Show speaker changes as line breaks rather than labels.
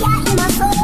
Yeah, in my soul.